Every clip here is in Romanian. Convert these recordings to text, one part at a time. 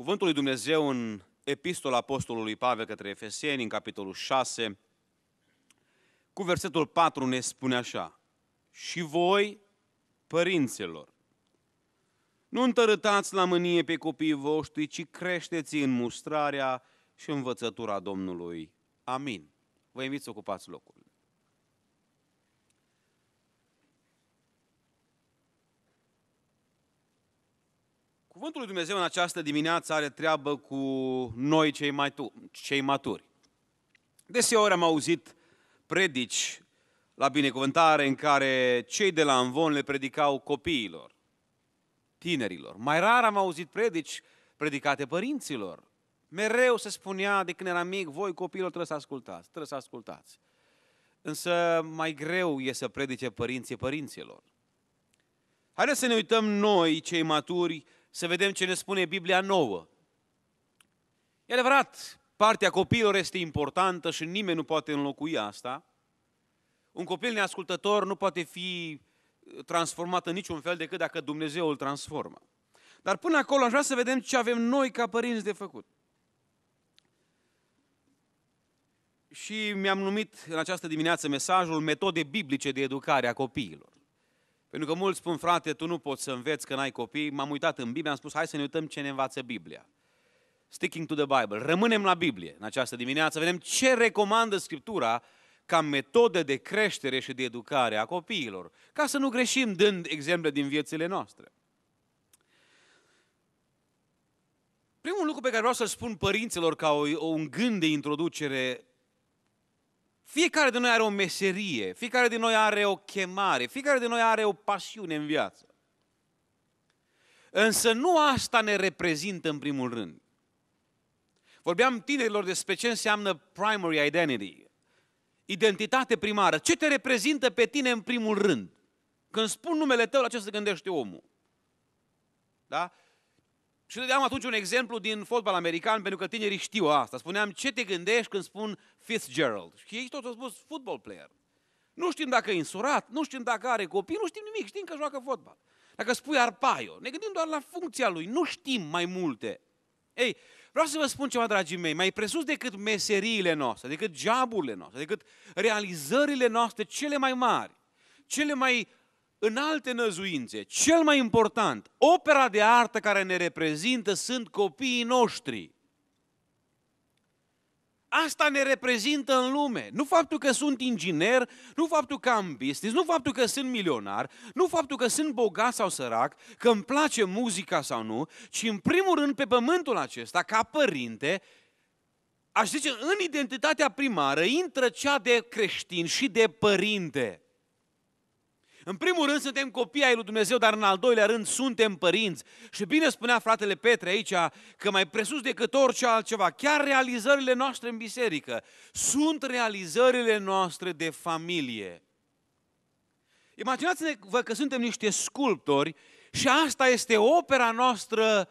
Cuvântul lui Dumnezeu în Epistola Apostolului Pavel către Efeseni, în capitolul 6, cu versetul 4 ne spune așa, Și voi, părinților, nu întărâtați la mânie pe copiii voștri, ci creșteți în mustrarea și învățătura Domnului. Amin. Vă invit să ocupați locul. Cuvântul lui Dumnezeu în această dimineață are treabă cu noi cei, mai tu, cei maturi. Deseori am auzit predici la binecuvântare în care cei de la Învon le predicau copiilor, tinerilor. Mai rar am auzit predici predicate părinților. Mereu se spunea de când eram mic, voi copiilor trebuie să ascultați, trebuie să ascultați. Însă mai greu e să predice părinții părinților. Haideți să ne uităm noi, cei maturi, să vedem ce ne spune Biblia nouă. E adevărat, partea copiilor este importantă și nimeni nu poate înlocui asta. Un copil neascultător nu poate fi transformat în niciun fel decât dacă Dumnezeu îl transformă. Dar până acolo aș vrea să vedem ce avem noi ca părinți de făcut. Și mi-am numit în această dimineață mesajul metode biblice de educare a copiilor. Pentru că mulți spun, frate, tu nu poți să înveți că n-ai copii. M-am uitat în Biblie, am spus, hai să ne uităm ce ne învață Biblia. Sticking to the Bible. Rămânem la Biblie în această dimineață, vedem ce recomandă Scriptura ca metodă de creștere și de educare a copiilor, ca să nu greșim dând exemple din viețile noastre. Primul lucru pe care vreau să-l spun părinților ca o, un gând de introducere fiecare de noi are o meserie, fiecare de noi are o chemare, fiecare de noi are o pasiune în viață. Însă nu asta ne reprezintă în primul rând. Vorbeam tinerilor despre ce înseamnă primary identity, identitate primară. Ce te reprezintă pe tine în primul rând? Când spun numele tău, la ce se gândește omul? Da? Și dădeam atunci un exemplu din fotbal american, pentru că tinerii știu asta. Spuneam, ce te gândești când spun Fitzgerald? Și ei tot au spus football player. Nu știm dacă e însurat, nu știm dacă are copii, nu știm nimic, știm că joacă fotbal. Dacă spui Arpaio, ne gândim doar la funcția lui, nu știm mai multe. Ei, vreau să vă spun ceva, dragii mei, mai presus decât meseriile noastre, decât jaburile noastre, decât realizările noastre cele mai mari, cele mai în alte năzuințe, cel mai important, opera de artă care ne reprezintă sunt copiii noștri. Asta ne reprezintă în lume. Nu faptul că sunt inginer, nu faptul că am business, nu faptul că sunt milionar, nu faptul că sunt bogat sau sărac, că îmi place muzica sau nu, ci în primul rând pe pământul acesta, ca părinte, aș zice, în identitatea primară intră cea de creștin și de părinte. În primul rând suntem copii ai lui Dumnezeu, dar în al doilea rând suntem părinți. Și bine spunea fratele Petre aici că mai presus decât orice altceva, chiar realizările noastre în biserică sunt realizările noastre de familie. Imaginați-vă că suntem niște sculptori și asta este opera noastră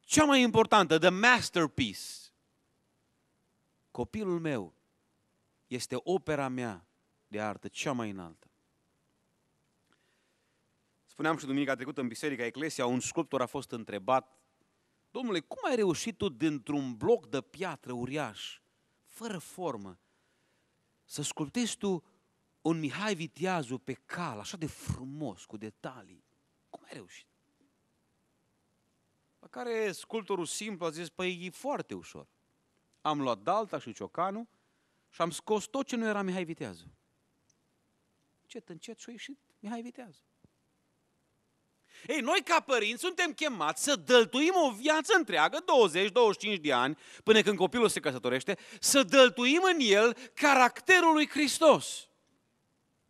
cea mai importantă, the masterpiece. Copilul meu este opera mea de artă cea mai înaltă. Spuneam și duminica trecută în Biserica Eclesia, un sculptor a fost întrebat, Domnule, cum ai reușit tu dintr-un bloc de piatră uriaș, fără formă, să sculptezi tu un Mihai Viteazu pe cal, așa de frumos, cu detalii? Cum ai reușit? La care sculptorul simplu a zis, păi e foarte ușor. Am luat Dalta și Ciocanu și am scos tot ce nu era Mihai Viteazu. Încet, încet și-a ieșit Mihai Viteazu. Ei, noi ca părinți suntem chemați să dăltuim o viață întreagă, 20-25 de ani, până când copilul se căsătorește, să dăltuim în el caracterul lui Hristos.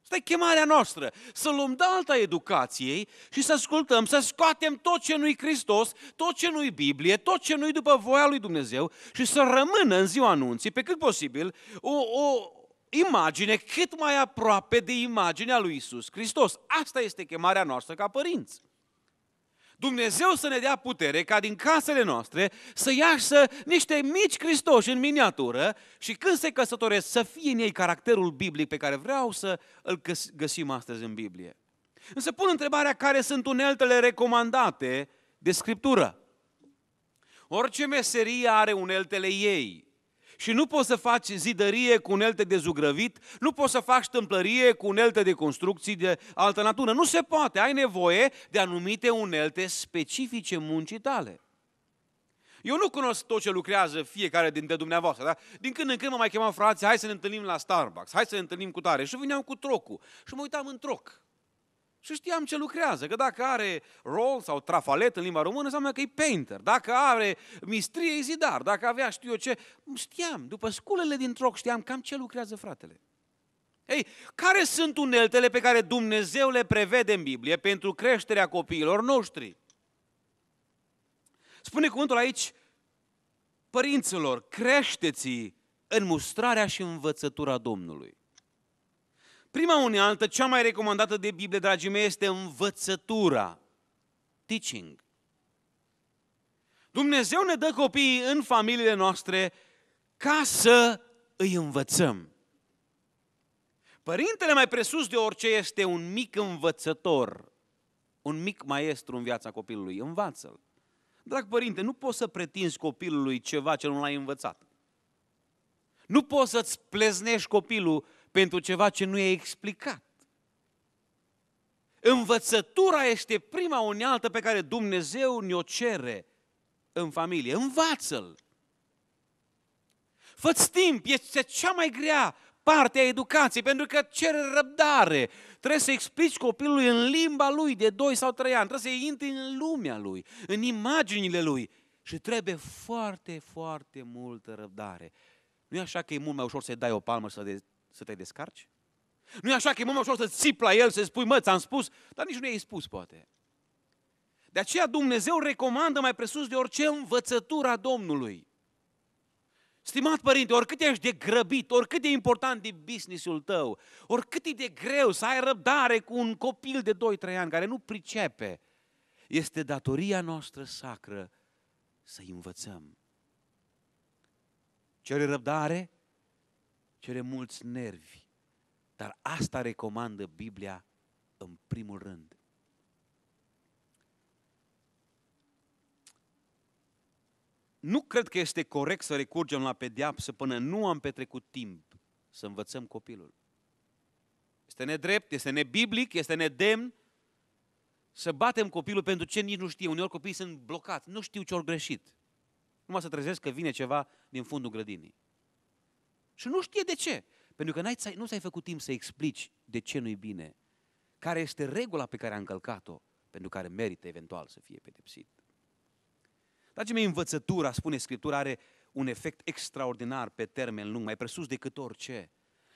Asta e chemarea noastră, să luăm de alta educației și să ascultăm, să scoatem tot ce nu-i Hristos, tot ce nu-i Biblie, tot ce nu-i după voia lui Dumnezeu și să rămână în ziua anunții, pe cât posibil, o, o imagine cât mai aproape de imaginea lui Isus Hristos. Asta este chemarea noastră ca părinți. Dumnezeu să ne dea putere ca din casele noastre să iașă niște mici Cristoși în miniatură și când se căsătoresc să fie în ei caracterul biblic pe care vreau să îl găsim astăzi în Biblie. Însă pun întrebarea care sunt uneltele recomandate de Scriptură. Orice meserie are uneltele ei. Și nu poți să faci zidărie cu unelte de zugrăvit, nu poți să faci tâmplărie cu unelte de construcții de altă natură. Nu se poate. Ai nevoie de anumite unelte specifice muncii tale. Eu nu cunosc tot ce lucrează fiecare dintre dumneavoastră, dar din când în când mă mai chemau frații, hai să ne întâlnim la Starbucks, hai să ne întâlnim cu tare. Și veneam cu trocul și mă uitam în troc. Și știam ce lucrează, că dacă are roll sau trafalet în limba română, înseamnă că e painter. Dacă are mistrie, e zidar. Dacă avea știu eu ce, știam. După sculele din troc știam cam ce lucrează fratele. Ei, care sunt uneltele pe care Dumnezeu le prevede în Biblie pentru creșterea copiilor noștri? Spune cuvântul aici, părinților, creșteți în mustrarea și învățătura Domnului. Prima unealtă, cea mai recomandată de Biblie, dragii mei, este învățătura, teaching. Dumnezeu ne dă copiii în familiile noastre ca să îi învățăm. Părintele mai presus de orice este un mic învățător, un mic maestru în viața copilului. Învață-l. Drag părinte, nu poți să pretinzi copilului ceva ce nu l-ai învățat. Nu poți să-ți pleznești copilul pentru ceva ce nu e explicat. Învățătura este prima unealtă pe care Dumnezeu ne-o cere în familie. Învață-l! Fă-ți timp, este cea mai grea parte a educației, pentru că cere răbdare. Trebuie să explici copilului în limba lui de 2 sau 3 ani, trebuie să intri în lumea lui, în imaginile lui și trebuie foarte, foarte multă răbdare. Nu e așa că e mult mai ușor să-i dai o palmă să, de, să te descarci? Nu e așa că e mult mai ușor să țipi la el, să spui, mă, ți-am spus, dar nici nu i-ai spus, poate. De aceea Dumnezeu recomandă mai presus de orice învățătura Domnului. Stimat părinte, oricât ești de grăbit, oricât e important de businessul tău, oricât e de greu să ai răbdare cu un copil de 2-3 ani care nu pricepe, este datoria noastră sacră să învățăm. Cere răbdare, cere mulți nervi, dar asta recomandă Biblia în primul rând. Nu cred că este corect să recurgem la pediapsă până nu am petrecut timp să învățăm copilul. Este nedrept, este nebiblic, este nedemn să batem copilul pentru ce nici nu știe. Uneori copiii sunt blocați, nu știu ce au greșit. Numai să trezesc că vine ceva din fundul grădinii. Și nu știe de ce. Pentru că n-ai, nu ți-ai făcut timp să explici de ce nu-i bine. Care este regula pe care a încălcat-o, pentru care merită eventual să fie pedepsit. Dragii mei, învățătura, spune Scriptura, are un efect extraordinar pe termen lung, mai presus decât orice.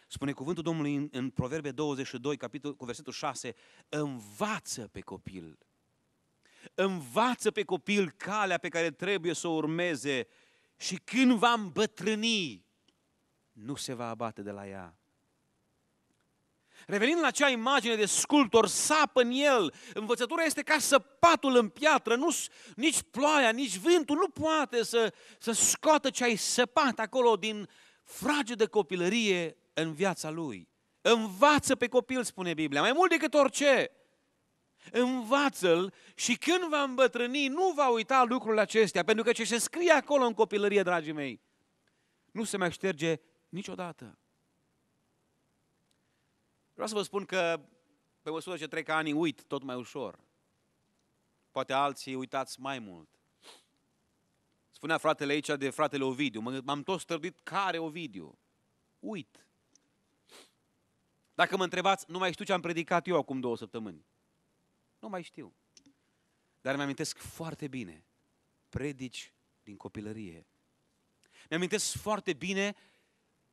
Spune cuvântul Domnului în, în Proverbe 22, capitol, cu versetul 6, învață pe copil. Învață pe copil calea pe care trebuie să o urmeze și când va îmbătrâni, nu se va abate de la ea. Revenind la acea imagine de sculptor, sapă în el. Învățătura este ca săpatul în piatră. Nu, nici ploaia, nici vântul nu poate să, să scoată ce ai săpat acolo din de copilărie în viața lui. Învață pe copil, spune Biblia, mai mult decât orice. Învață-l și când va îmbătrâni, nu va uita lucrurile acestea, pentru că ce se scrie acolo în copilărie, dragii mei, nu se mai șterge niciodată. Vreau să vă spun că pe măsură ce trec ani uit tot mai ușor. Poate alții uitați mai mult. Spunea fratele aici de fratele Ovidiu. M-am tot străduit care Ovidiu. Uit. Dacă mă întrebați, nu mai știu ce am predicat eu acum două săptămâni. Nu mai știu. Dar mi-amintesc foarte bine predici din copilărie. Mi-amintesc foarte bine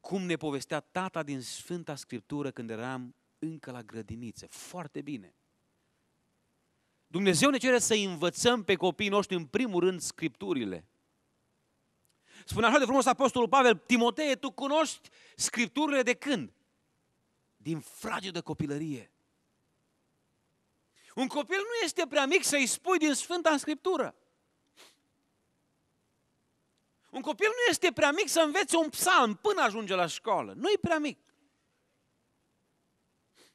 cum ne povestea tata din Sfânta Scriptură când eram încă la grădiniță. Foarte bine. Dumnezeu ne cere să învățăm pe copiii noștri în primul rând Scripturile. Spune așa de frumos Apostolul Pavel, Timotee, tu cunoști Scripturile de când? Din de copilărie. Un copil nu este prea mic să-i spui din Sfânta Scriptură. Un copil nu este prea mic să învețe un psalm până ajunge la școală. Nu e prea mic.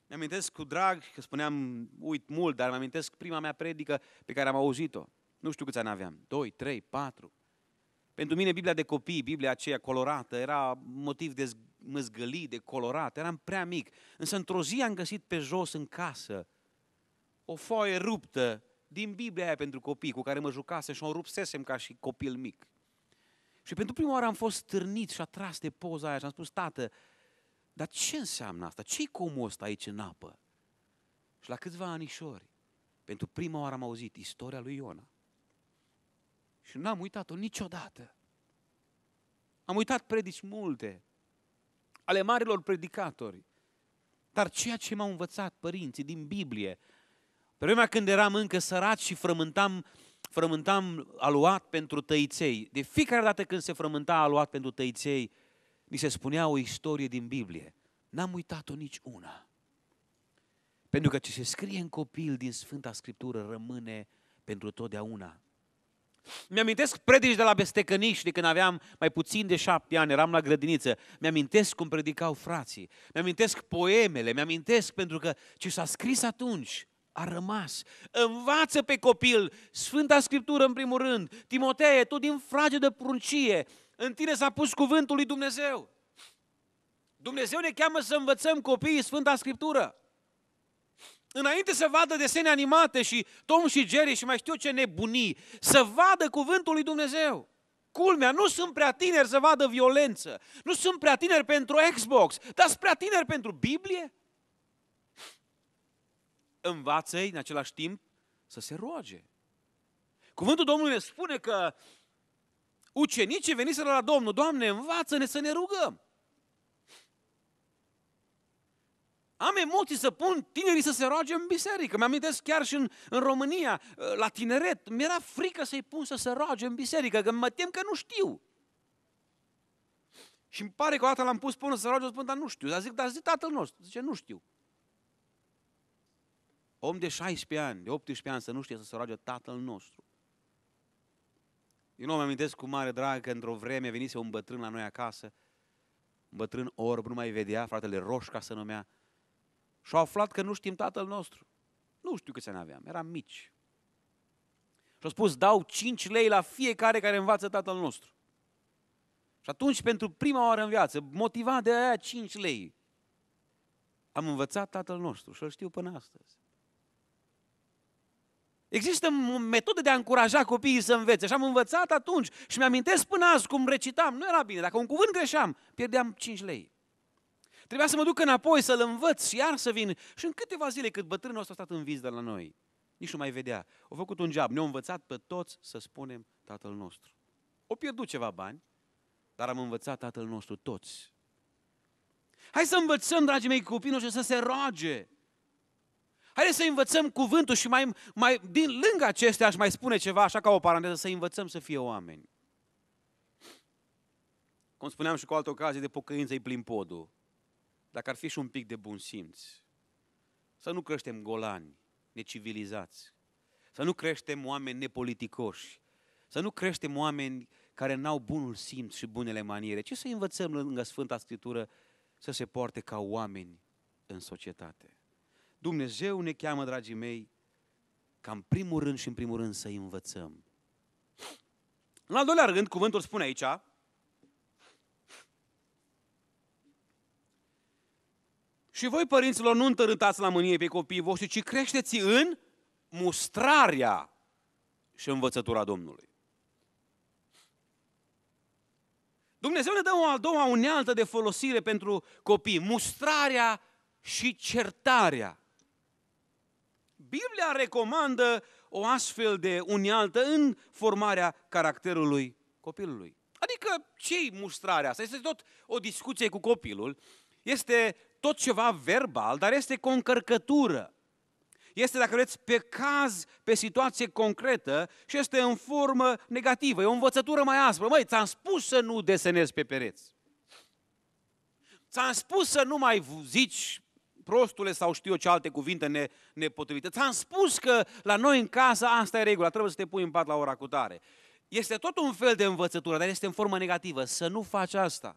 Mi-amintesc cu drag, că spuneam, uit mult, dar mi-amintesc prima mea predică pe care am auzit-o. Nu știu câți ani aveam, 2, 3, 4. Pentru mine Biblia de copii, Biblia aceea colorată, era motiv de măzgălit, de colorat, eram prea mic. Însă într-o zi am găsit pe jos în casă o foaie ruptă din Biblia aia pentru copii cu care mă jucase și o rupsesem ca și copil mic. Și pentru prima oară am fost stârnit și atras de poza aia și am spus, tată, dar ce înseamnă asta? Ce-i comul ăsta aici în apă? Și la câțiva anișori, pentru prima oară am auzit istoria lui Iona. Și n-am uitat-o niciodată. Am uitat predici multe, ale marilor predicatori. Dar ceea ce m-au învățat părinții din Biblie, pe vremea când eram încă săraci și frământam, frământam aluat pentru tăiței, de fiecare dată când se frământa aluat pentru tăiței, mi se spunea o istorie din Biblie. N-am uitat-o nici una. Pentru că ce se scrie în copil din Sfânta Scriptură rămâne pentru totdeauna. Mi-amintesc predici de la Bestecăniș de când aveam mai puțin de șapte ani, eram la grădiniță. Mi-amintesc cum predicau frații. Mi-amintesc poemele, mi-amintesc pentru că ce s-a scris atunci a rămas. Învață pe copil Sfânta Scriptură în primul rând. Timotee, tu din frage de pruncie, în tine s-a pus cuvântul lui Dumnezeu. Dumnezeu ne cheamă să învățăm copiii Sfânta Scriptură. Înainte să vadă desene animate și Tom și Jerry și mai știu ce nebunii, să vadă cuvântul lui Dumnezeu. Culmea, nu sunt prea tineri să vadă violență, nu sunt prea tineri pentru Xbox, dar sunt prea tineri pentru Biblie. Învață-i în același timp să se roage. Cuvântul Domnului ne spune că ucenicii veniseră la Domnul, Doamne, învață-ne să ne rugăm. Am emoții să pun tinerii să se roage în biserică. Mi-am amintesc chiar și în, în România, la tineret, mi-era frică să-i pun să se roage în biserică, că mă tem că nu știu. Și îmi pare că o dată l-am pus până să se roage, spun, dar nu știu. Dar zic, dar zic tatăl nostru. Zice, nu știu. Om de 16 ani, de 18 ani să nu știe să se roage tatăl nostru. Eu nu mă amintesc cu mare drag că într-o vreme venise un bătrân la noi acasă, un bătrân orb, nu mai vedea, fratele Roșca se numea, și au aflat că nu știm tatăl nostru. Nu știu câți ani aveam, eram mici. Și au spus, dau 5 lei la fiecare care învață tatăl nostru. Și atunci, pentru prima oară în viață, motivat de aia 5 lei, am învățat tatăl nostru și îl știu până astăzi. Există metode de a încuraja copiii să învețe și am învățat atunci și mi-amintesc până azi cum recitam. Nu era bine, dacă un cuvânt greșeam, pierdeam 5 lei. Trebuia să mă duc înapoi, să-l învăț și iar să vin. Și în câteva zile, cât bătrânul ăsta a stat în vizită la noi, nici nu mai vedea. Au făcut un job, ne-au învățat pe toți să spunem Tatăl nostru. O pierdut ceva bani, dar am învățat Tatăl nostru toți. Hai să învățăm, dragii mei, copiii noștri să se roage. Haideți să învățăm cuvântul și mai, mai din lângă acestea aș mai spune ceva, așa ca o paranteză, să învățăm să fie oameni. Cum spuneam și cu altă ocazie, de pocăință îi plin podul dacă ar fi și un pic de bun simț, să nu creștem golani, necivilizați, să nu creștem oameni nepoliticoși, să nu creștem oameni care n-au bunul simț și bunele maniere, ci să învățăm lângă Sfânta Scriptură să se poarte ca oameni în societate. Dumnezeu ne cheamă, dragii mei, ca în primul rând și în primul rând să învățăm. În al doilea rând, cuvântul spune aici, Și voi, părinților, nu întărântați la mânie pe copiii voștri, ci creșteți în mustrarea și învățătura Domnului. Dumnezeu ne dă o a doua unealtă de folosire pentru copii, mustrarea și certarea. Biblia recomandă o astfel de unealtă în formarea caracterului copilului. Adică ce-i mustrarea asta? Este tot o discuție cu copilul. Este tot ceva verbal, dar este cu o încărcătură. Este, dacă vreți, pe caz, pe situație concretă și este în formă negativă. E o învățătură mai aspră. Măi, ți-am spus să nu desenezi pe pereți. Ți-am spus să nu mai zici prostule sau știu eu ce alte cuvinte ne, nepotrivite. Ți-am spus că la noi în casă asta e regula, trebuie să te pui în pat la ora cu tare. Este tot un fel de învățătură, dar este în formă negativă. Să nu faci asta.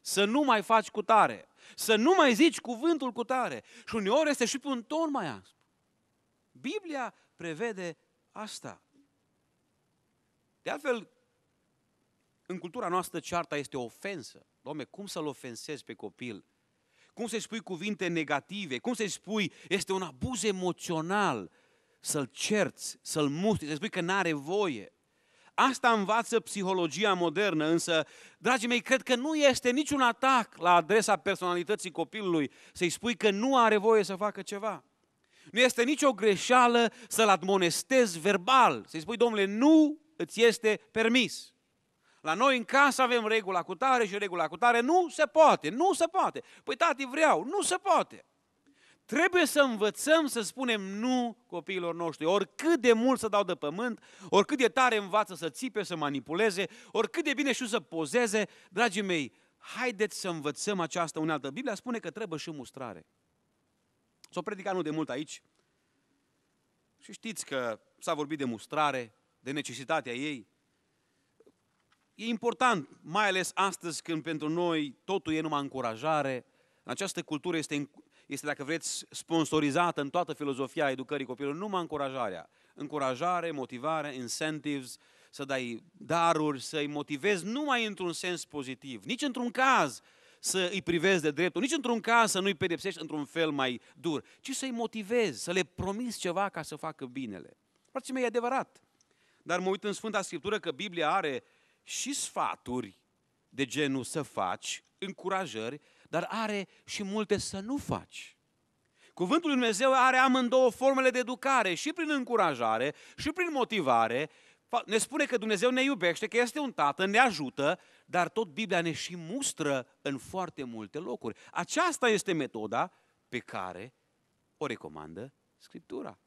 Să nu mai faci cu tare. Să nu mai zici cuvântul cu tare. Și uneori este și pe un ton mai aspru. Biblia prevede asta. De altfel, În cultura noastră cearta este o ofensă. Doamne, cum să-l ofensezi pe copil? Cum să-i spui cuvinte negative? Cum să-i spui, este un abuz emoțional să-l cerți, să-l mustri, să-i spui că n-are voie. Asta învață psihologia modernă, însă, dragii mei, cred că nu este niciun atac la adresa personalității copilului să-i spui că nu are voie să facă ceva. Nu este nicio greșeală să-l admonestezi verbal, să-i spui, domnule, nu îți este permis. La noi în casă avem regula cu tare și regula cu tare. Nu se poate, nu se poate. Păi tati vreau, nu se poate. Trebuie să învățăm să spunem nu copiilor noștri, oricât de mult să dau de pământ, oricât de tare învață să țipe, să manipuleze, oricât de bine știu să pozeze, dragii mei, haideți să învățăm această unealtă. Biblia spune că trebuie și mustrare. S-o predicat nu de mult aici. Și știți că s-a vorbit de mustrare, de necesitatea ei. E important, mai ales astăzi când pentru noi totul e numai încurajare. În această cultură este, este, dacă vreți, sponsorizată în toată filozofia educării copilului, numai încurajarea. Încurajare, motivare, incentives, să dai daruri, să-i motivezi numai într-un sens pozitiv. Nici într-un caz să îi privezi de dreptul, nici într-un caz să nu-i pedepsești într-un fel mai dur, ci să-i motivezi, să le promiți ceva ca să facă binele. Frații mei, e adevărat. Dar mă uit în Sfânta Scriptură că Biblia are și sfaturi de genul să faci, încurajări, dar are și multe să nu faci. Cuvântul Lui Dumnezeu are amândouă formele de educare, și prin încurajare, și prin motivare. Ne spune că Dumnezeu ne iubește, că este un tată, ne ajută, dar tot Biblia ne și mustră în foarte multe locuri. Aceasta este metoda pe care o recomandă Scriptura.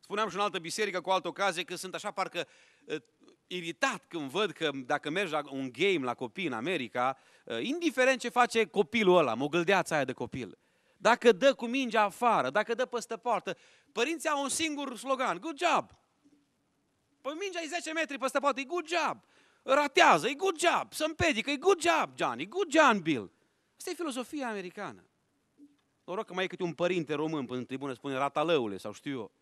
Spuneam și în altă biserică cu altă ocazie că sunt așa parcă uh, iritat când văd că dacă mergi la un game la copii în America, uh, indiferent ce face copilul ăla, mogâldeața aia de copil, dacă dă cu mingea afară, dacă dă peste poartă, părinții au un singur slogan, good job. Păi mingea e 10 metri peste poartă, e good job. Ratează, e good job. Să împedică, e good job, John, e good John, Bill. Asta e filozofia americană. Noroc că mai e câte un părinte român până în tribună spune ratalăule sau știu eu.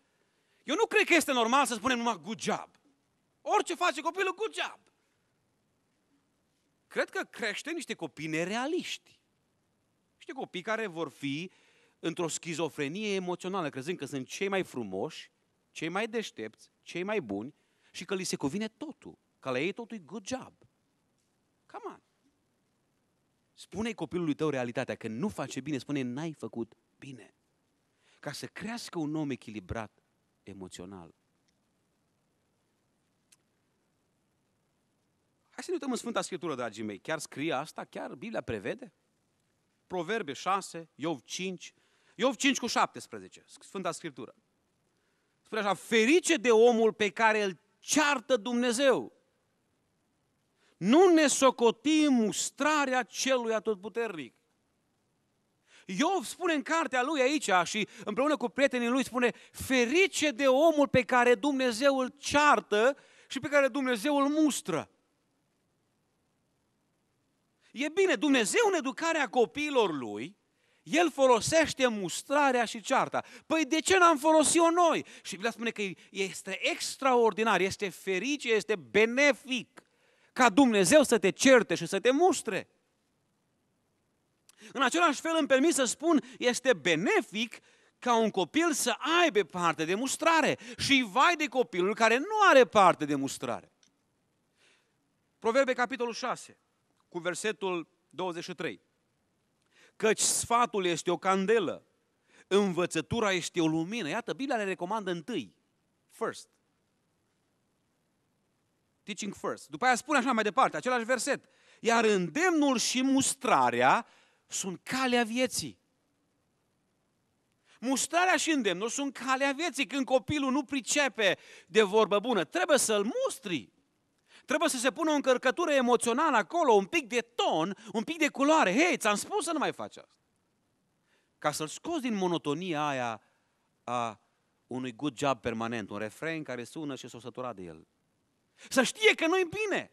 Eu nu cred că este normal să spunem numai good job. Orice face copilul, good job. Cred că crește niște copii nerealiști. Niște copii care vor fi într-o schizofrenie emoțională, crezând că sunt cei mai frumoși, cei mai deștepți, cei mai buni și că li se cuvine totul. Că la ei totul e good job. Come on. Spune copilului tău realitatea, că nu face bine, spune n-ai făcut bine. Ca să crească un om echilibrat emoțional. Să ne uităm în Sfânta Scriptură, dragii mei. Chiar scrie asta? Chiar Biblia prevede? Proverbe 6, Iov 5, Iov 5 cu 17, Sfânta Scriptură. Spune așa, ferice de omul pe care îl ceartă Dumnezeu. Nu ne socotim mustrarea celui atotputernic. Iov spune în cartea lui aici și împreună cu prietenii lui spune ferice de omul pe care Dumnezeu îl ceartă și pe care Dumnezeu îl mustră. E bine, Dumnezeu în educarea copiilor lui, el folosește mustrarea și cearta. Păi de ce n-am folosit-o noi? Și Biblia spune că este extraordinar, este ferice, este benefic ca Dumnezeu să te certe și să te mustre. În același fel îmi permis să spun, este benefic ca un copil să aibă parte de mustrare și vai de copilul care nu are parte de mustrare. Proverbe capitolul 6 cu versetul 23. Căci sfatul este o candelă, învățătura este o lumină. Iată, Biblia le recomandă întâi, first. Teaching first. După aia spune așa mai departe, același verset. Iar îndemnul și mustrarea sunt calea vieții. Mustrarea și îndemnul sunt calea vieții. Când copilul nu pricepe de vorbă bună, trebuie să-l mustri. Trebuie să se pună o încărcătură emoțională acolo, un pic de ton, un pic de culoare. Hei, ți-am spus să nu mai faci asta. Ca să-l scoți din monotonia aia a unui good job permanent, un refren care sună și s-o sătura de el. Să știe că nu-i bine.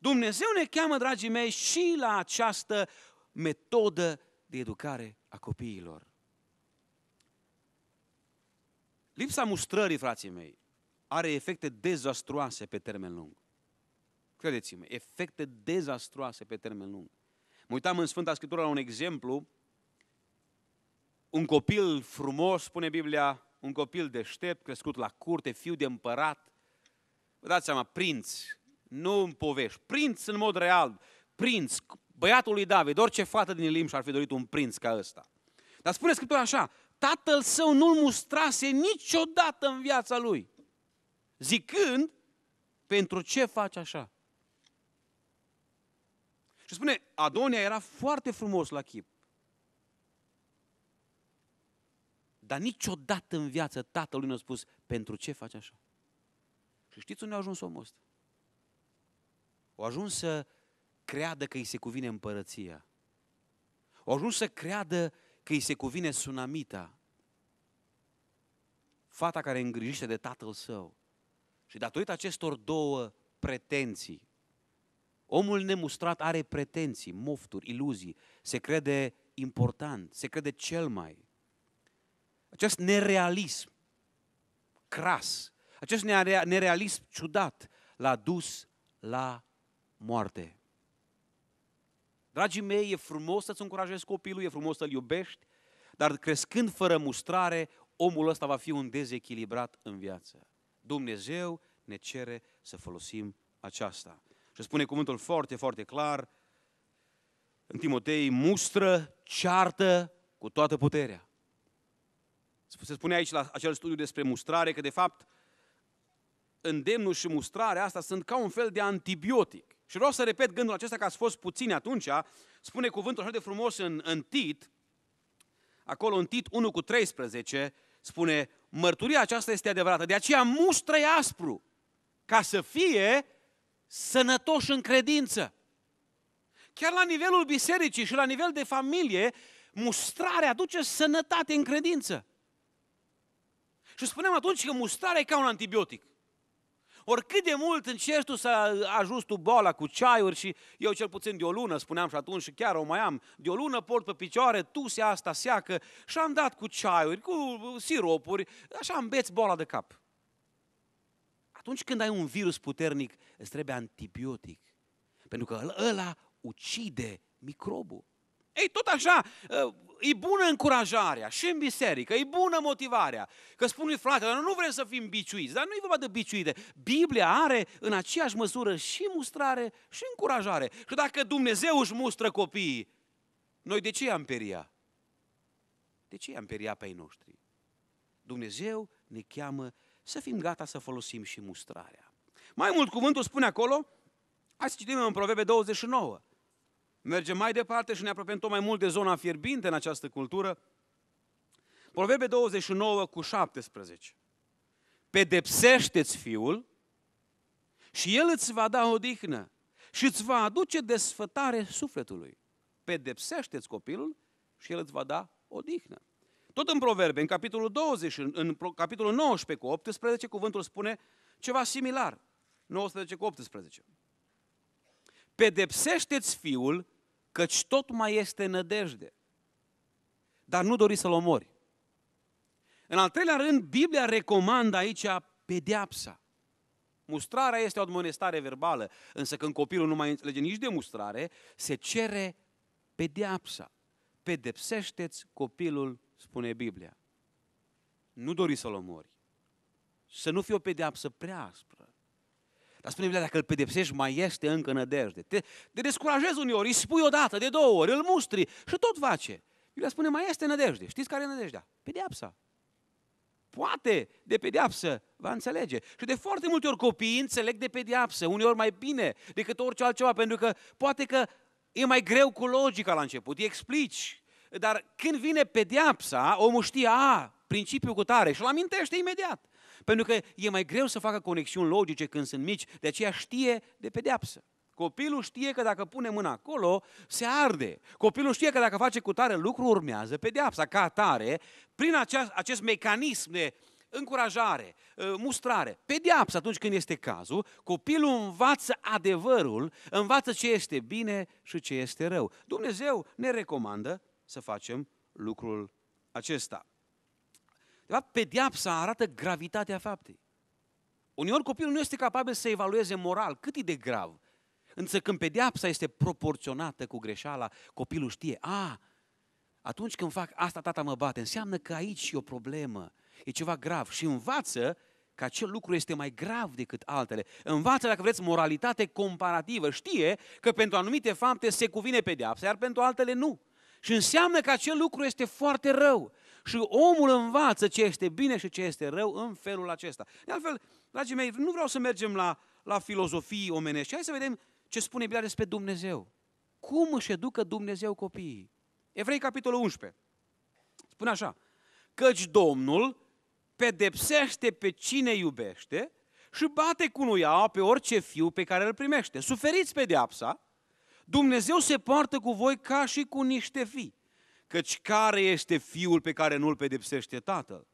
Dumnezeu ne cheamă, dragii mei, și la această metodă de educare a copiilor. Lipsa mustrării, frații mei, are efecte dezastruoase pe termen lung. credeți-mă, efecte dezastroase pe termen lung. Mă uitam în Sfânta Scriptură la un exemplu, un copil frumos, spune Biblia, un copil deștept, crescut la curte, fiu de împărat. Vă dați seama, prinț, nu în povești, prinț în mod real, prinț, băiatul lui David, orice fată din limb și-ar fi dorit un prinț ca ăsta. Dar spune Scriptura așa, tatăl său nu-l mustrase niciodată în viața lui, zicând, pentru ce faci așa? Și spune, Adonia era foarte frumos la chip. Dar niciodată în viață tatălui nu a spus, pentru ce faci așa? Și știți unde a ajuns omul ăsta? O ajuns să creadă că îi se cuvine împărăția. O ajuns să creadă că îi se cuvine sunamita. Fata care îngrijește de tatăl său. Și datorită acestor două pretenții, omul nemustrat are pretenții, mofturi, iluzii, se crede important, se crede cel mai. Acest nerealism cras, acest nerealism ciudat l-a dus la moarte. Dragii mei, e frumos să-ți încurajezi copilul, e frumos să-l iubești, dar crescând fără mustrare, omul ăsta va fi un dezechilibrat în viață. Dumnezeu ne cere să folosim aceasta. Și spune cuvântul foarte, foarte clar, în Timotei, mustră, ceartă cu toată puterea. Se spune aici la acel studiu despre mustrare că de fapt îndemnul și mustrarea asta sunt ca un fel de antibiotic. Și vreau să repet gândul acesta că ați fost puțini atunci, spune cuvântul așa de frumos în, în Tit, acolo în Tit 1 cu 13, spune, mărturia aceasta este adevărată, de aceea mustră aspru, ca să fie sănătoși în credință. Chiar la nivelul bisericii și la nivel de familie, mustrarea aduce sănătate în credință. Și spunem atunci că mustrarea e ca un antibiotic. Oricât de mult încerci tu să ajuns tu boala cu ceaiuri și eu cel puțin de o lună, spuneam și atunci și chiar o mai am, de o lună port pe picioare, tu se asta seacă și am dat cu ceaiuri, cu siropuri, așa îmbeți boala de cap. Atunci când ai un virus puternic, îți trebuie antibiotic. Pentru că ăla ucide microbul. Ei, tot așa, ă, e bună încurajarea și în biserică, e bună motivarea. Că spun lui frate, dar nu vrem să fim biciuiți, dar nu e vorba de biciuite. Biblia are în aceeași măsură și mustrare și încurajare. Și dacă Dumnezeu își mustră copiii, noi de ce am peria? De ce am peria pe ei noștri? Dumnezeu ne cheamă să fim gata să folosim și mustrarea. Mai mult cuvântul spune acolo, hai să citim în Proverbe 29. Mergem mai departe și ne apropiem tot mai mult de zona fierbinte în această cultură. Proverbe 29 cu 17. Pedepsește-ți fiul și el îți va da odihnă și îți va aduce desfătare sufletului. Pedepsește-ți copilul și el îți va da odihnă. Tot în Proverbe, în capitolul 20, în capitolul 19 cu 18, cuvântul spune ceva similar. 19 cu 18 pedepsește-ți fiul, căci tot mai este nădejde. Dar nu dori să-l omori. În al treilea rând, Biblia recomandă aici pedeapsa. Mustrarea este o admonestare verbală, însă când copilul nu mai înțelege nici de mustrare, se cere pedeapsa. Pedepsește-ți copilul, spune Biblia. Nu dori să-l omori. Să nu fie o pedeapsă prea aspră. Dar spune Biblia, dacă îl pedepsești, mai este încă nădejde. Te, te descurajezi uneori, îi spui o dată, de două ori, îl mustri și tot face. Biblia spune, mai este nădejde. Știți care e nădejdea? Pedeapsa. Poate de pedeapsă va înțelege. Și de foarte multe ori copiii înțeleg de pedeapsă, uneori mai bine decât orice altceva, pentru că poate că e mai greu cu logica la început, îi explici. Dar când vine pedeapsa, omul știe, a, principiul cu tare și îl amintește imediat. Pentru că e mai greu să facă conexiuni logice când sunt mici, de aceea știe de pedeapsă. Copilul știe că dacă pune mâna acolo, se arde. Copilul știe că dacă face cu tare lucru, urmează pedeapsa. Ca atare, prin acest, acest mecanism de încurajare, ă, mustrare, pedeapsă atunci când este cazul, copilul învață adevărul, învață ce este bine și ce este rău. Dumnezeu ne recomandă să facem lucrul acesta. De fapt, pedeapsa arată gravitatea faptei. Uneori copilul nu este capabil să evalueze moral cât e de grav Însă când pedeapsa este proporționată cu greșeala, copilul știe, a, atunci când fac asta, tata mă bate, înseamnă că aici e o problemă, e ceva grav și învață că acel lucru este mai grav decât altele. Învață, dacă vreți, moralitate comparativă. Știe că pentru anumite fapte se cuvine pedeapsa, iar pentru altele nu. Și înseamnă că acel lucru este foarte rău. Și omul învață ce este bine și ce este rău în felul acesta. De altfel, dragii mei, nu vreau să mergem la, la filozofii omenești. Hai să vedem ce spune Biblia despre Dumnezeu. Cum își educă Dumnezeu copiii? Evrei, capitolul 11. Spune așa, căci Domnul pedepsește pe cine iubește și bate cu nuiaua pe orice fiu pe care îl primește. Suferiți pedeapsa, Dumnezeu se poartă cu voi ca și cu niște fii. Căci care este fiul pe care nu-l pedepsește tatăl?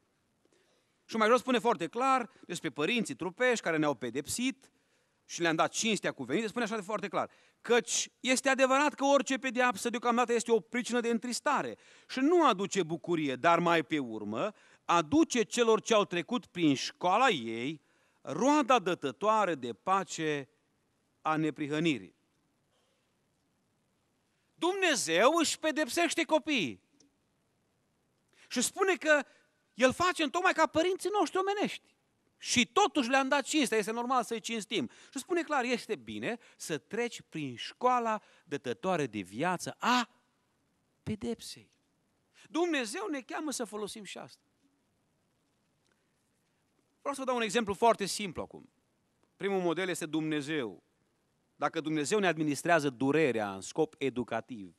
Și mai jos spune foarte clar despre părinții trupești care ne-au pedepsit și le-am dat cinstea cuvenite, spune așa de foarte clar. Căci este adevărat că orice pedeapsă deocamdată este o pricină de întristare și nu aduce bucurie, dar mai pe urmă aduce celor ce au trecut prin școala ei roada dătătoare de pace a neprihănirii. Dumnezeu își pedepsește copiii. Și spune că El face tocmai ca părinții noștri omenești. Și totuși le-am dat cinstea, este normal să-i cinstim. Și spune clar, este bine să treci prin școala dătătoare de viață a pedepsei. Dumnezeu ne cheamă să folosim și asta. Vreau să vă dau un exemplu foarte simplu acum. Primul model este Dumnezeu. Dacă Dumnezeu ne administrează durerea în scop educativ,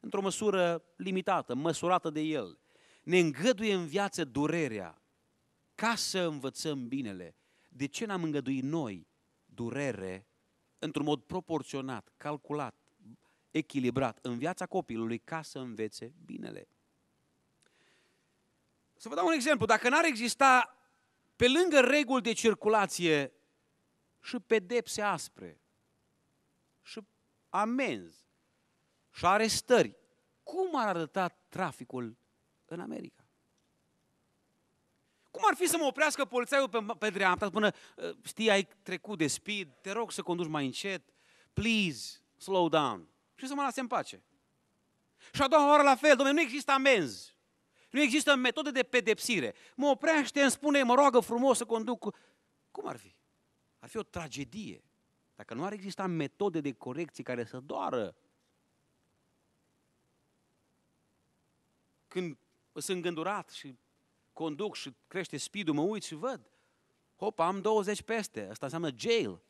într-o măsură limitată, măsurată de El, ne îngăduie în viață durerea ca să învățăm binele. De ce n-am îngăduit noi durere într-un mod proporționat, calculat, echilibrat în viața copilului ca să învețe binele? Să vă dau un exemplu. Dacă n-ar exista pe lângă reguli de circulație și pedepse aspre, și amenzi, și arestări, cum ar arăta traficul în America? Cum ar fi să mă oprească polițaiul pe, pe dreapta, spună, ă, știi, ai trecut de speed, te rog să conduci mai încet, please, slow down. Și să mă lase în pace. Și a doua oară la fel, domnule, nu există amenzi. Nu există metode de pedepsire. Mă oprește, îmi spune, mă roagă frumos să conduc. Cum ar fi? Ar fi o tragedie. Dacă nu ar exista metode de corecție care să doară. Când sunt îngândurat și conduc și crește speed-ul, mă uit și văd. Hop, am 20 peste. Asta înseamnă jail.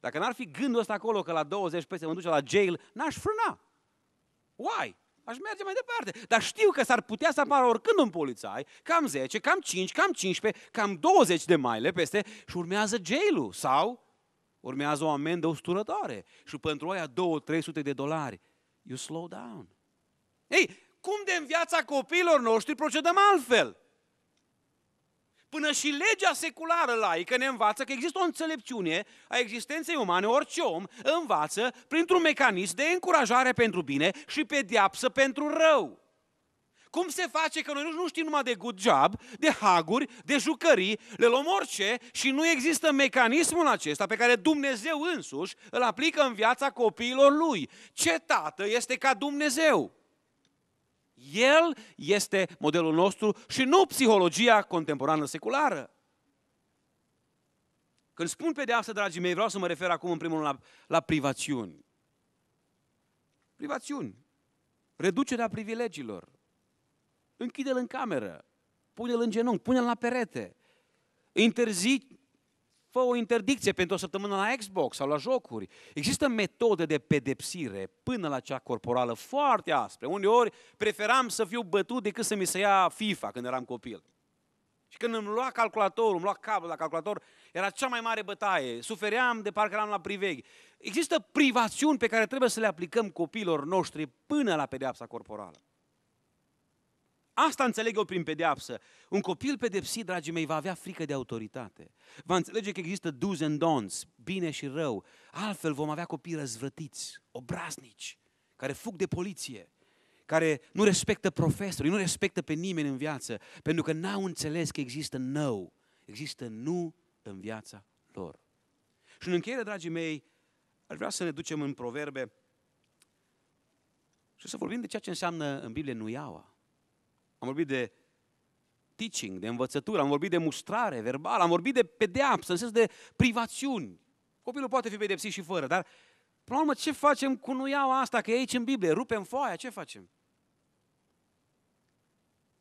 Dacă n-ar fi gândul ăsta acolo că la 20 peste mă duce la jail, n-aș frâna. Why? aș merge mai departe. Dar știu că s-ar putea să apară oricând un polițai, cam 10, cam 5, cam 15, cam 20 de maile peste și urmează jailul sau urmează o amendă usturătoare și pentru aia 2-300 de dolari. You slow down. Ei, cum de în viața copiilor noștri procedăm altfel? Până și legea seculară laică ne învață că există o înțelepciune a existenței umane, orice om învață printr-un mecanism de încurajare pentru bine și pediapsă pentru rău. Cum se face că noi nu știm numai de good job, de haguri, de jucării, le luăm orice și nu există mecanismul acesta pe care Dumnezeu însuși îl aplică în viața copiilor lui. Ce tată este ca Dumnezeu? El este modelul nostru și nu psihologia contemporană seculară. Când spun pedeapsă, dragii mei, vreau să mă refer acum în primul rând la, la privațiuni. Privațiuni. Reducerea privilegiilor. Închide-l în cameră. Pune-l în genunchi, pune-l la perete. Interzi fă o interdicție pentru o săptămână la Xbox sau la jocuri. Există metode de pedepsire până la cea corporală foarte aspre. Uneori preferam să fiu bătut decât să mi se ia FIFA când eram copil. Și când îmi lua calculatorul, îmi lua cablul la calculator, era cea mai mare bătaie. Sufeream de parcă eram la priveghi. Există privațiuni pe care trebuie să le aplicăm copiilor noștri până la pedeapsa corporală. Asta înțeleg eu prin pedeapsă. Un copil pedepsit, dragii mei, va avea frică de autoritate. Va înțelege că există do's and don'ts, bine și rău. Altfel vom avea copii răzvrătiți, obraznici, care fug de poliție, care nu respectă profesorii, nu respectă pe nimeni în viață, pentru că n-au înțeles că există nou, există nu în viața lor. Și în încheiere, dragii mei, Aș vrea să ne ducem în proverbe și să vorbim de ceea ce înseamnă în Biblie nuiaua. Am vorbit de teaching, de învățătură, am vorbit de mustrare verbală, am vorbit de pedeapsă, în sens de privațiuni. Copilul poate fi pedepsit și fără, dar până la urmă ce facem cu nuiaua asta, că e aici în Biblie, rupem foaia, ce facem?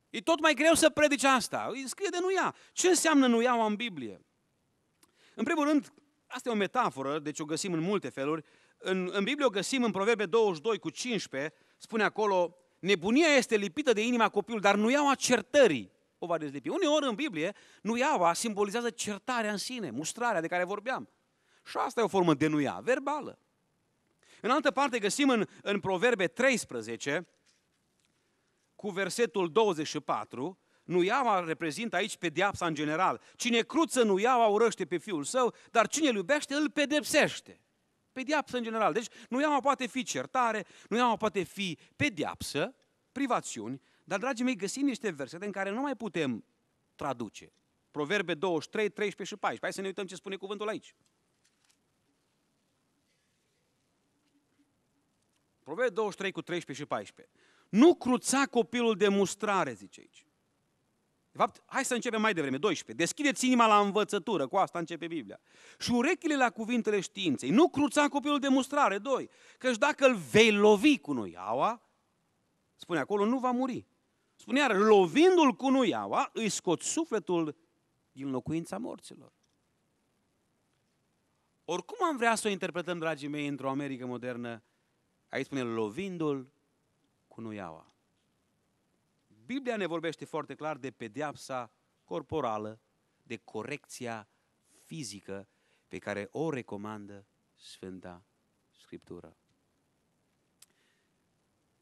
E tot mai greu să predici asta. Îi scrie de nuia. Ce înseamnă nuiaua în Biblie? În primul rând, asta e o metaforă, deci o găsim în multe feluri. În, în Biblie o găsim în Proverbe 22 cu 15, spune acolo, nebunia este lipită de inima copilului, dar nuiaua certării o va dezlipi. Uneori în Biblie, nuiaua simbolizează certarea în sine, mustrarea de care vorbeam. Și asta e o formă de nuia, verbală. În altă parte găsim în, în Proverbe 13, cu versetul 24, nuiaua reprezintă aici pedeapsa în general. Cine cruță nuiaua urăște pe fiul său, dar cine îl iubește îl pedepsește. Pediapsă în general. Deci nuiaua poate fi certare, nuiaua poate fi pediapsă, privațiuni, dar, dragii mei, găsim niște versete în care nu mai putem traduce. Proverbe 23, 13 și 14. Hai să ne uităm ce spune cuvântul aici. Proverbe 23 cu 13 și 14. Nu cruța copilul de mustrare, zice aici. De fapt, hai să începem mai devreme, 12. Deschideți inima la învățătură, cu asta începe Biblia. Și urechile la cuvintele științei. Nu cruța copilul de mustrare, 2. Căci dacă îl vei lovi cu nuiaua, spune acolo, nu va muri. Spune iar, lovindu-l cu nuiaua, îi scot sufletul din locuința morților. Oricum am vrea să o interpretăm, dragii mei, într-o Americă modernă, aici spune lovindu-l cu nuiaua. Biblia ne vorbește foarte clar de pedeapsa corporală, de corecția fizică pe care o recomandă Sfânta Scriptură.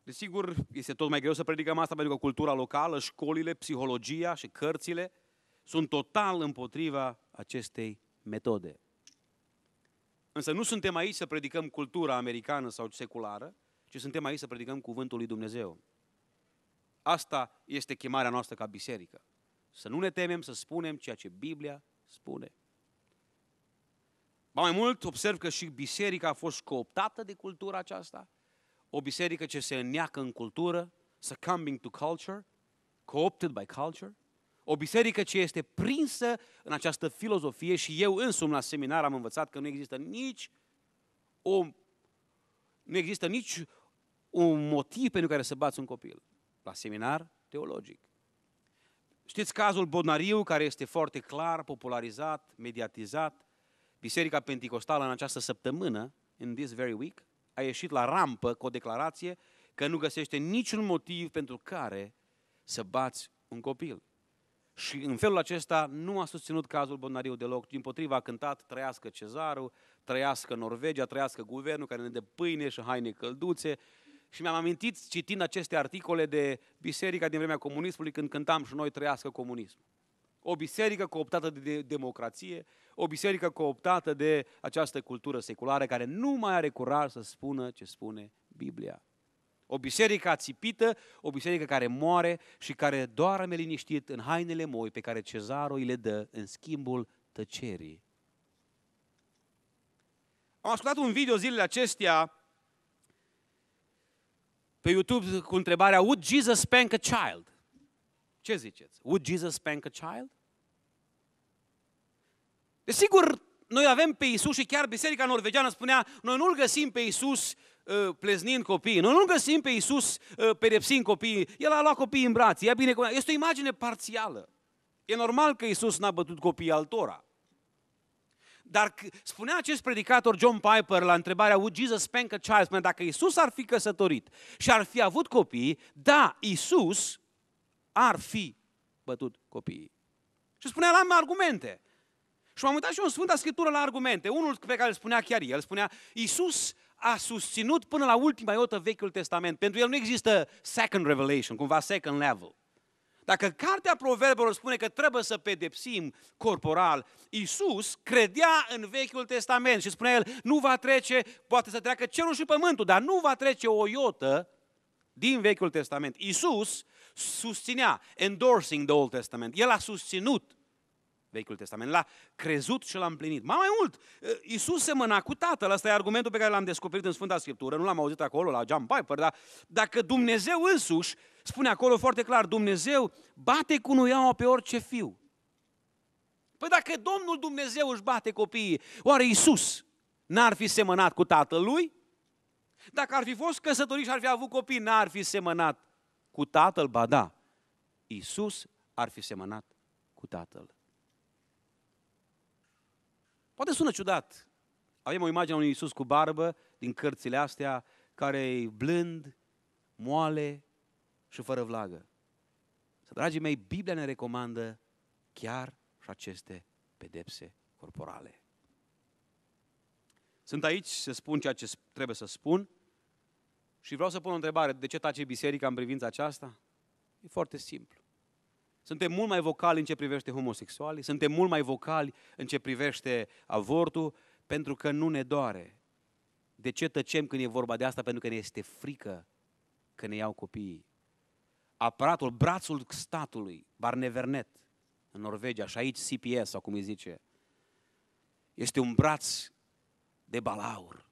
Desigur, este tot mai greu să predicăm asta pentru că cultura locală, școlile, psihologia și cărțile sunt total împotriva acestei metode. Însă nu suntem aici să predicăm cultura americană sau seculară, ci suntem aici să predicăm cuvântul lui Dumnezeu. Asta este chemarea noastră ca biserică. Să nu ne temem să spunem ceea ce Biblia spune. Ba mai mult, observ că și biserica a fost cooptată de cultura aceasta o biserică ce se înneacă în cultură, succumbing to culture, co-opted by culture, o biserică ce este prinsă în această filozofie și eu însumi la seminar am învățat că nu există nici o, nu există nici un motiv pentru care să bați un copil. La seminar teologic. Știți cazul Bodnariu, care este foarte clar, popularizat, mediatizat. Biserica Pentecostală în această săptămână, in this very week, a ieșit la rampă cu o declarație că nu găsește niciun motiv pentru care să bați un copil. Și în felul acesta nu a susținut cazul Bonariu deloc, din potriva a cântat trăiască cezarul, trăiască Norvegia, trăiască guvernul care ne dă pâine și haine călduțe. Și mi-am amintit, citind aceste articole de biserica din vremea comunismului, când cântam și noi trăiască comunism. O biserică cooptată de democrație, o biserică cooptată de această cultură seculară care nu mai are curaj să spună ce spune Biblia. O biserică ațipită, o biserică care moare și care doarme liniștit în hainele moi pe care cezarul îi le dă în schimbul tăcerii. Am ascultat un video zilele acestea pe YouTube cu întrebarea Would Jesus spank a child? Ce ziceți? Would Jesus spank a child? Desigur, noi avem pe Isus și chiar Biserica Norvegiană spunea, noi nu-L găsim pe Isus uh, pleznind copiii, noi nu-L găsim pe Isus uh, pedepsind copiii, El a luat copiii în brațe, bine, este o imagine parțială. E normal că Isus n-a bătut copiii altora. Dar spunea acest predicator John Piper la întrebarea Would Jesus spank a child? Spunea, dacă Isus ar fi căsătorit și ar fi avut copii, da, Isus ar fi bătut copiii. Și spunea la argumente. Și m-am uitat și eu în Sfânta Scriptură la argumente. Unul pe care îl spunea chiar el, spunea, Iisus a susținut până la ultima iotă Vechiul Testament. Pentru el nu există second revelation, cumva second level. Dacă cartea proverbelor spune că trebuie să pedepsim corporal, Iisus credea în Vechiul Testament și spunea el, nu va trece, poate să treacă cerul și pământul, dar nu va trece o iotă din Vechiul Testament. Iisus susținea, endorsing the Old Testament. El a susținut Vechiul Testament. L-a crezut și l-a împlinit. Mai mai mult, Iisus semăna cu Tatăl. Asta e argumentul pe care l-am descoperit în Sfânta Scriptură. Nu l-am auzit acolo la John Piper, dar dacă Dumnezeu însuși spune acolo foarte clar, Dumnezeu bate cu nuiaua pe orice fiu. Păi dacă Domnul Dumnezeu își bate copiii, oare Iisus n-ar fi semănat cu Tatăl lui? Dacă ar fi fost căsătorit și ar fi avut copii, n-ar fi semănat cu Tatăl? Ba da, Iisus ar fi semănat cu Tatăl. Poate sună ciudat. Avem o imagine a unui Iisus cu barbă din cărțile astea, care e blând, moale și fără vlagă. Să, dragii mei, Biblia ne recomandă chiar și aceste pedepse corporale. Sunt aici să spun ceea ce trebuie să spun și vreau să pun o întrebare. De ce tace biserica în privința aceasta? E foarte simplu. Suntem mult mai vocali în ce privește homosexualii, suntem mult mai vocali în ce privește avortul, pentru că nu ne doare. De ce tăcem când e vorba de asta? Pentru că ne este frică că ne iau copiii. Aparatul, brațul statului, Barnevernet, în Norvegia, și aici CPS, sau cum îi zice, este un braț de balaur.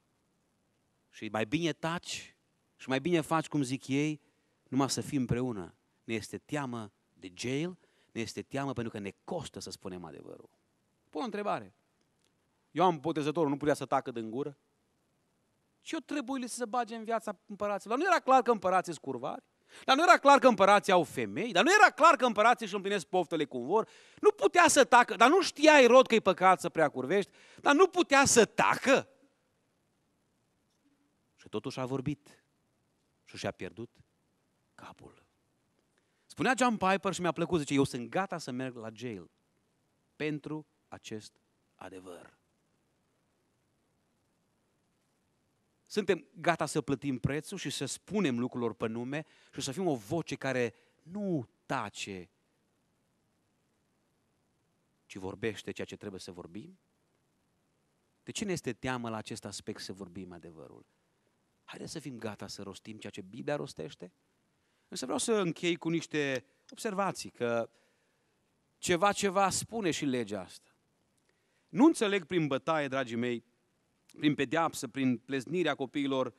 Și mai bine taci și mai bine faci cum zic ei, numai să fim împreună. Ne este teamă de jail, ne este teamă pentru că ne costă să spunem adevărul. Pun o întrebare. am Botezătorul nu putea să tacă din gură? Ce o trebuie să se bage în viața împăraților? Nu era clar că împărații sunt curvari? Dar nu era clar că împărații au femei? Dar nu era clar că împărații își împlinesc poftele cum vor? Nu putea să tacă, dar nu știa Irod că e păcat să prea curvești, dar nu putea să tacă? Și totuși a vorbit și și-a pierdut capul. Spunea John Piper și mi-a plăcut, zice, eu sunt gata să merg la jail pentru acest adevăr. Suntem gata să plătim prețul și să spunem lucrurilor pe nume și să fim o voce care nu tace, ci vorbește ceea ce trebuie să vorbim? De ce ne este teamă la acest aspect să vorbim adevărul? Haideți să fim gata să rostim ceea ce Biblia rostește? Însă vreau să închei cu niște observații, că ceva, ceva spune și legea asta. Nu înțeleg prin bătaie, dragii mei, prin pedeapsă, prin pleznirea copiilor,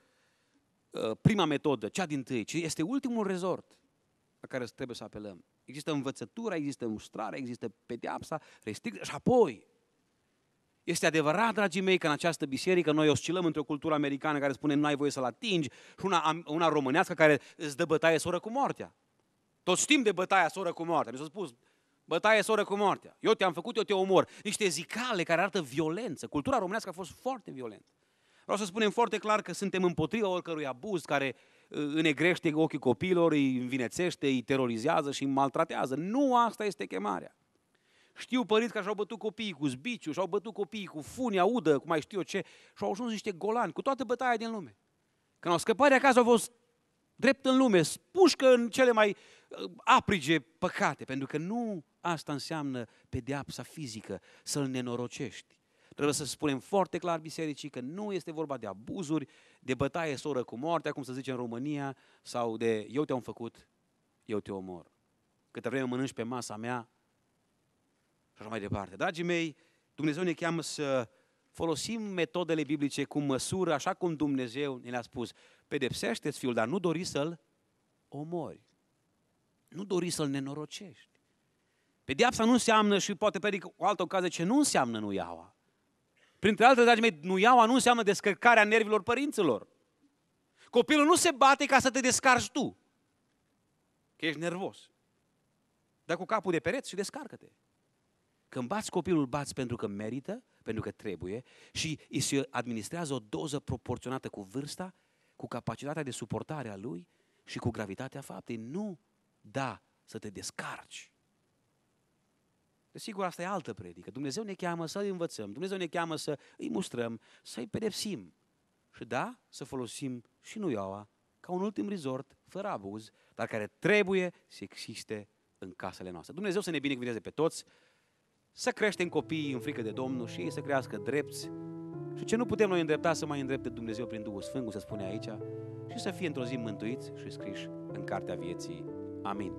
uh, prima metodă, cea din tâi, ci este ultimul rezort la care trebuie să apelăm. Există învățătura, există mustrarea, există pedeapsa, restricție și apoi este adevărat, dragii mei, că în această biserică noi oscilăm între o cultură americană care spune nu ai voie să-l atingi și una, una românească care îți dă bătaie soră cu moartea. Toți știm de bătaia soră cu moartea. Mi s-a spus, bătaie soră cu moartea. Eu te-am făcut, eu te omor. Niște zicale care arată violență. Cultura românească a fost foarte violentă. Vreau să spunem foarte clar că suntem împotriva oricărui abuz care uh, înegrește ochii copiilor, îi învinețește, îi terorizează și îi maltratează. Nu asta este chemarea. Știu părinți care și-au bătut copiii cu zbiciu, și-au bătut copiii cu funia, udă, cum mai știu eu ce, și au ajuns niște golani, cu toată bătaia din lume. Când au scăpat de acasă, au fost drept în lume, spușcă în cele mai uh, aprige păcate, pentru că nu asta înseamnă pedeapsa fizică, să-l nenorocești. Trebuie să spunem foarte clar bisericii că nu este vorba de abuzuri, de bătaie soră cu moartea, cum să zice în România, sau de eu te-am făcut, eu te omor. Câte vreme mănânci pe masa mea, și așa mai departe. Dragii mei, Dumnezeu ne cheamă să folosim metodele biblice cu măsură, așa cum Dumnezeu ne le-a spus. Pedepsește-ți fiul, dar nu dori să-l omori. Nu dori să-l nenorocești. Pedeapsa nu înseamnă, și poate pe o altă ocazie, ce nu înseamnă nuiaua. Printre altele, dragii mei, nuiaua nu înseamnă descărcarea nervilor părinților. Copilul nu se bate ca să te descarci tu, că ești nervos. Dă cu capul de pereți și descarcă-te. Când bați copilul, bați pentru că merită, pentru că trebuie și îi se administrează o doză proporționată cu vârsta, cu capacitatea de suportare a lui și cu gravitatea faptei. Nu da să te descarci. Desigur, asta e altă predică. Dumnezeu ne cheamă să îi învățăm, Dumnezeu ne cheamă să îi mustrăm, să îi pedepsim. Și da, să folosim și nuioaua ca un ultim resort, fără abuz, dar care trebuie să existe în casele noastre. Dumnezeu să ne binecuvânteze pe toți să creștem copiii în frică de Domnul și ei să crească drepți. Și ce nu putem noi îndrepta să mai îndrepte Dumnezeu prin Duhul Sfânt, cum se spune aici, și să fie într-o zi mântuiți și scriși în cartea vieții. Amin.